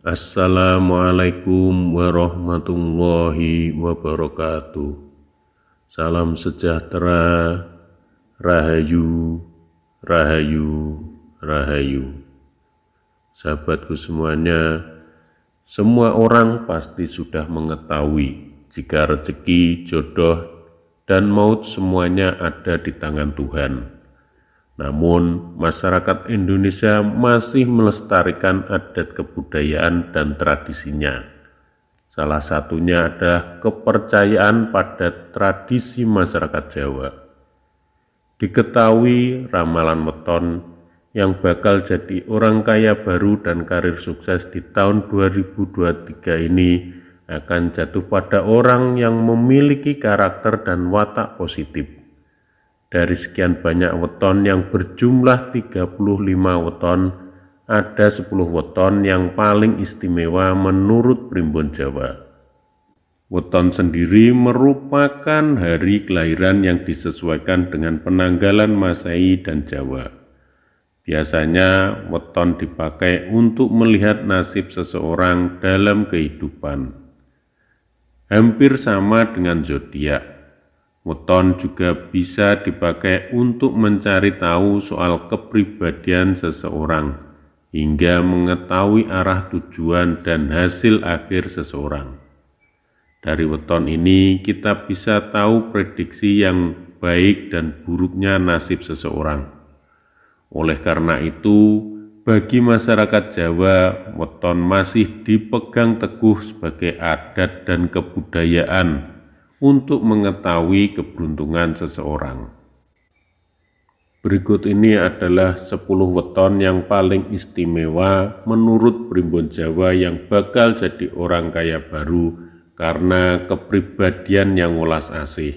Assalamualaikum warahmatullahi wabarakatuh. Salam sejahtera, rahayu, rahayu, rahayu. Sahabatku semuanya, semua orang pasti sudah mengetahui jika rezeki, jodoh, dan maut semuanya ada di tangan Tuhan. Namun, masyarakat Indonesia masih melestarikan adat kebudayaan dan tradisinya. Salah satunya adalah kepercayaan pada tradisi masyarakat Jawa. Diketahui ramalan weton yang bakal jadi orang kaya baru dan karir sukses di tahun 2023 ini akan jatuh pada orang yang memiliki karakter dan watak positif. Dari sekian banyak weton yang berjumlah 35 weton, ada 10 weton yang paling istimewa menurut primbon Jawa. Weton sendiri merupakan hari kelahiran yang disesuaikan dengan penanggalan Masehi dan Jawa. Biasanya weton dipakai untuk melihat nasib seseorang dalam kehidupan. Hampir sama dengan zodiak. Weton juga bisa dipakai untuk mencari tahu soal kepribadian seseorang hingga mengetahui arah tujuan dan hasil akhir seseorang. Dari weton ini kita bisa tahu prediksi yang baik dan buruknya nasib seseorang. Oleh karena itu, bagi masyarakat Jawa, weton masih dipegang teguh sebagai adat dan kebudayaan untuk mengetahui keberuntungan seseorang. Berikut ini adalah 10 weton yang paling istimewa menurut primbon Jawa yang bakal jadi orang kaya baru karena kepribadian yang ulas asih.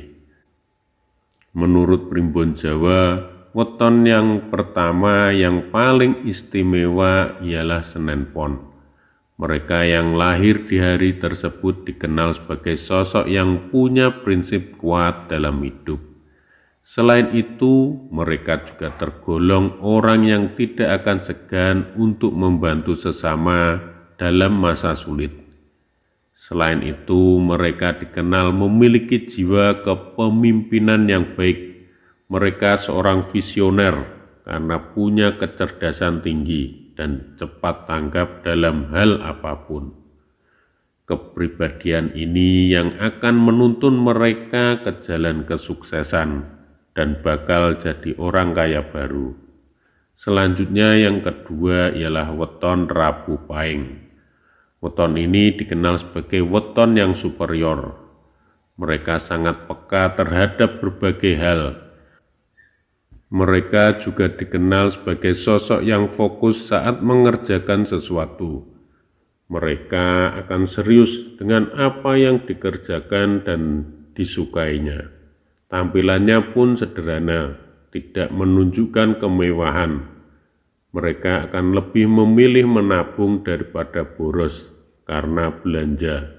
Menurut primbon Jawa, Weton yang pertama yang paling istimewa ialah Senen Pon. Mereka yang lahir di hari tersebut dikenal sebagai sosok yang punya prinsip kuat dalam hidup. Selain itu, mereka juga tergolong orang yang tidak akan segan untuk membantu sesama dalam masa sulit. Selain itu, mereka dikenal memiliki jiwa kepemimpinan yang baik mereka seorang visioner karena punya kecerdasan tinggi dan cepat tanggap dalam hal apa pun. Kepribadian ini yang akan menuntun mereka ke jalan kesuksesan dan bakal jadi orang kaya baru. Selanjutnya yang kedua ialah weton Rabu Paing. Weton ini dikenal sebagai weton yang superior. Mereka sangat peka terhadap berbagai hal, mereka juga dikenal sebagai sosok yang fokus saat mengerjakan sesuatu. Mereka akan serius dengan apa yang dikerjakan dan disukainya. Tampilannya pun sederhana, tidak menunjukkan kemewahan. Mereka akan lebih memilih menabung daripada boros karena belanja.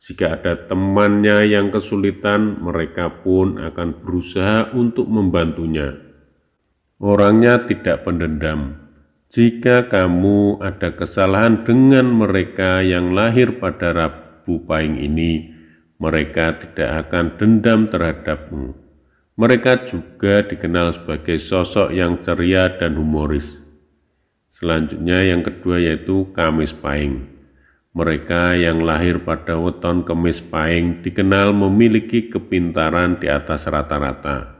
Jika ada temannya yang kesulitan, mereka pun akan berusaha untuk membantunya. Orangnya tidak pendendam. Jika kamu ada kesalahan dengan mereka yang lahir pada Rabu Pahing ini, mereka tidak akan dendam terhadapmu. Mereka juga dikenal sebagai sosok yang ceria dan humoris. Selanjutnya yang kedua yaitu Kamis Pahing. Mereka yang lahir pada weton Kamis Pahing dikenal memiliki kepintaran di atas rata-rata.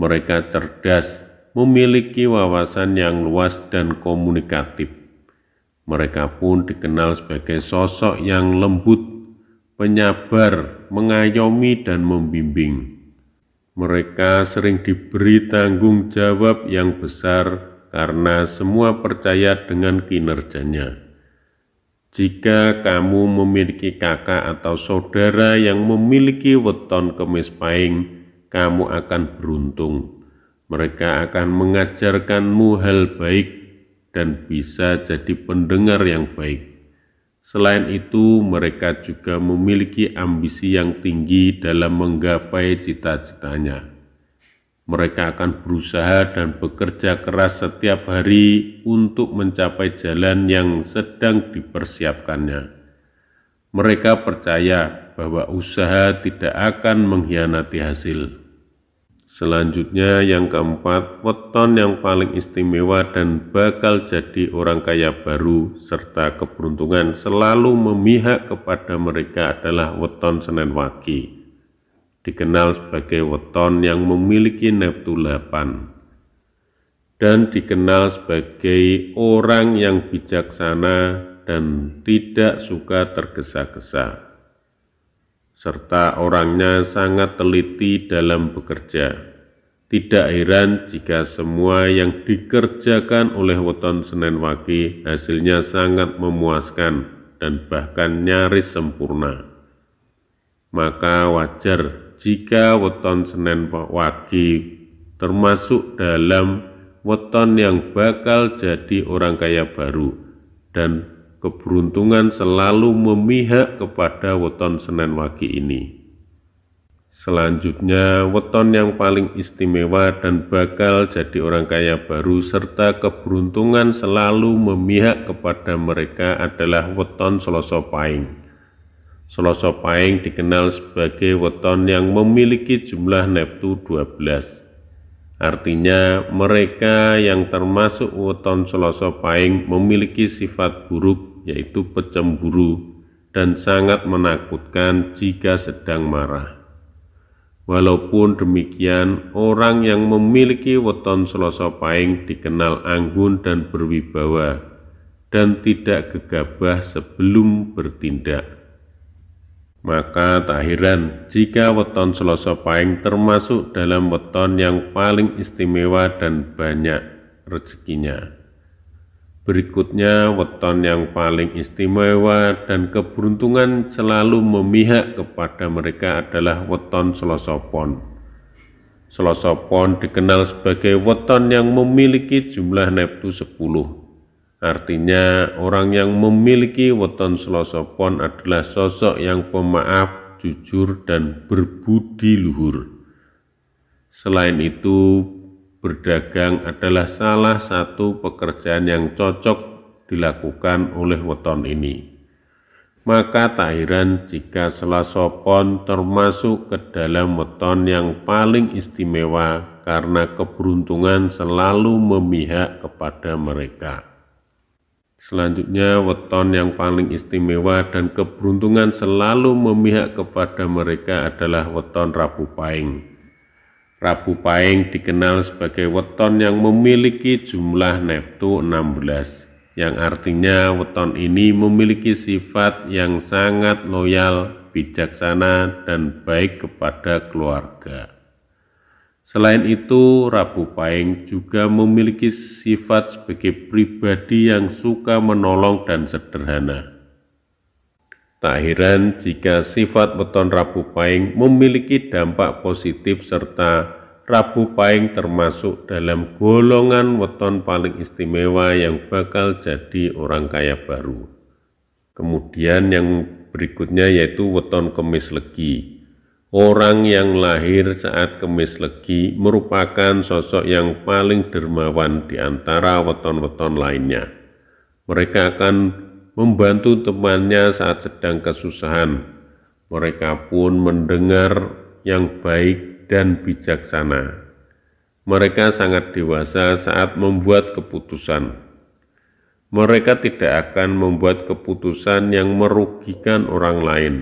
Mereka cerdas memiliki wawasan yang luas dan komunikatif. Mereka pun dikenal sebagai sosok yang lembut, penyabar, mengayomi, dan membimbing. Mereka sering diberi tanggung jawab yang besar karena semua percaya dengan kinerjanya. Jika kamu memiliki kakak atau saudara yang memiliki weton kemis paing, kamu akan beruntung mereka akan mengajarkanmu hal baik dan bisa jadi pendengar yang baik. Selain itu, mereka juga memiliki ambisi yang tinggi dalam menggapai cita-citanya. Mereka akan berusaha dan bekerja keras setiap hari untuk mencapai jalan yang sedang dipersiapkannya. Mereka percaya bahwa usaha tidak akan mengkhianati hasil. Selanjutnya yang keempat, weton yang paling istimewa dan bakal jadi orang kaya baru serta keberuntungan selalu memihak kepada mereka adalah weton Senin Wage dikenal sebagai weton yang memiliki neptu 8 dan dikenal sebagai orang yang bijaksana dan tidak suka tergesa-gesa serta orangnya sangat teliti dalam bekerja. Tidak heran jika semua yang dikerjakan oleh weton Senin Wage hasilnya sangat memuaskan dan bahkan nyaris sempurna. Maka wajar jika weton Senin Wage termasuk dalam weton yang bakal jadi orang kaya baru dan keberuntungan selalu memihak kepada weton Senin Wage ini. Selanjutnya, weton yang paling istimewa dan bakal jadi orang kaya baru serta keberuntungan selalu memihak kepada mereka adalah weton Selasa Pahing. Selasa Pahing dikenal sebagai weton yang memiliki jumlah neptu 12. Artinya mereka yang termasuk weton Selasa Pahing memiliki sifat buruk yaitu pecemburu dan sangat menakutkan jika sedang marah. Walaupun demikian, orang yang memiliki weton Selasa Pahing dikenal anggun dan berwibawa dan tidak gegabah sebelum bertindak. Maka tak heran jika weton Selasa Pahing termasuk dalam weton yang paling istimewa dan banyak rezekinya. Berikutnya, weton yang paling istimewa dan keberuntungan selalu memihak kepada mereka adalah weton Selasa Pon. Selasa Pon dikenal sebagai weton yang memiliki jumlah neptu 10 Artinya orang yang memiliki weton Selasa Pon adalah sosok yang pemaaf, jujur, dan berbudi luhur. Selain itu, berdagang adalah salah satu pekerjaan yang cocok dilakukan oleh weton ini. Maka tak heran jika Selasa Pon termasuk ke dalam weton yang paling istimewa karena keberuntungan selalu memihak kepada mereka. Selanjutnya, weton yang paling istimewa dan keberuntungan selalu memihak kepada mereka adalah weton Rabu Pahing. Rabu Pahing dikenal sebagai weton yang memiliki jumlah neptu 16, yang artinya weton ini memiliki sifat yang sangat loyal, bijaksana, dan baik kepada keluarga. Selain itu, Rabu Pahing juga memiliki sifat sebagai pribadi yang suka menolong dan sederhana. Tak heran jika sifat weton Rabu Pahing memiliki dampak positif serta Rabu Pahing termasuk dalam golongan weton paling istimewa yang bakal jadi orang kaya baru. Kemudian yang berikutnya yaitu weton kemis legi. Orang yang lahir saat kemis legi merupakan sosok yang paling dermawan di antara weton-weton lainnya. Mereka akan membantu temannya saat sedang kesusahan. Mereka pun mendengar yang baik dan bijaksana. Mereka sangat dewasa saat membuat keputusan. Mereka tidak akan membuat keputusan yang merugikan orang lain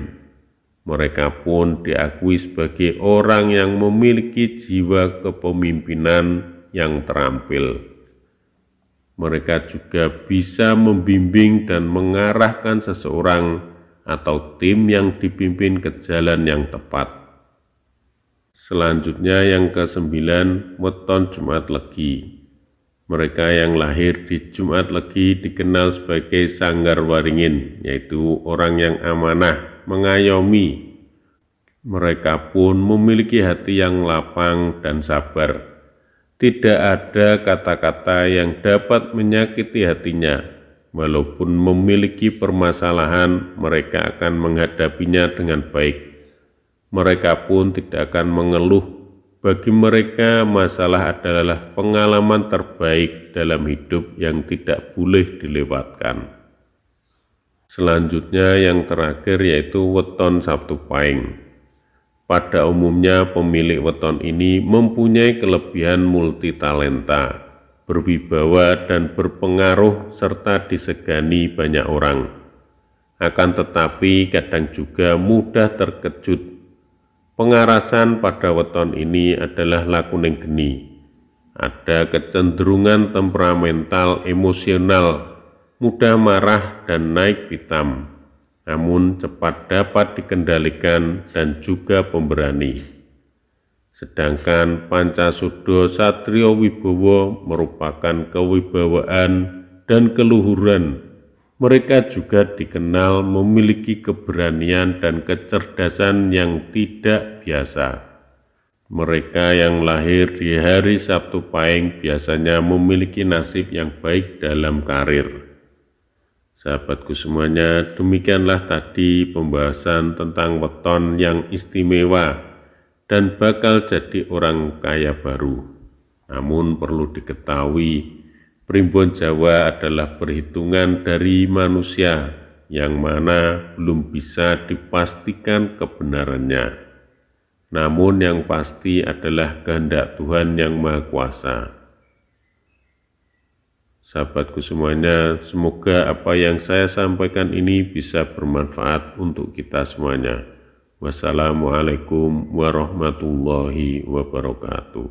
mereka pun diakui sebagai orang yang memiliki jiwa kepemimpinan yang terampil. Mereka juga bisa membimbing dan mengarahkan seseorang atau tim yang dipimpin ke jalan yang tepat. Selanjutnya yang kesembilan, weton Jumat Legi. Mereka yang lahir di Jumat Legi dikenal sebagai sanggar waringin, yaitu orang yang amanah, mengayomi. Mereka pun memiliki hati yang lapang dan sabar. Tidak ada kata-kata yang dapat menyakiti hatinya. Walaupun memiliki permasalahan, mereka akan menghadapinya dengan baik. Mereka pun tidak akan mengeluh bagi mereka masalah adalah pengalaman terbaik dalam hidup yang tidak boleh dilewatkan. Selanjutnya yang terakhir yaitu weton Sabtu Pahing. Pada umumnya pemilik weton ini mempunyai kelebihan multitalenta, berwibawa dan berpengaruh serta disegani banyak orang. Akan tetapi kadang juga mudah terkejut Pengarasan pada weton ini adalah lakuning geni. Ada kecenderungan temperamental, emosional, mudah marah dan naik pitam, namun cepat dapat dikendalikan dan juga pemberani. Sedangkan Pancasudo Satrio Wibowo merupakan kewibawaan dan keluhuran mereka juga dikenal memiliki keberanian dan kecerdasan yang tidak biasa. Mereka yang lahir di hari Sabtu Pahing biasanya memiliki nasib yang baik dalam karir. Sahabatku semuanya, demikianlah tadi pembahasan tentang weton yang istimewa dan bakal jadi orang kaya baru. Namun perlu diketahui Primbon Jawa adalah perhitungan dari manusia yang mana belum bisa dipastikan kebenarannya. Namun yang pasti adalah kehendak Tuhan yang Maha Kuasa. Sahabatku semuanya, semoga apa yang saya sampaikan ini bisa bermanfaat untuk kita semuanya. Wassalamualaikum warahmatullahi wabarakatuh.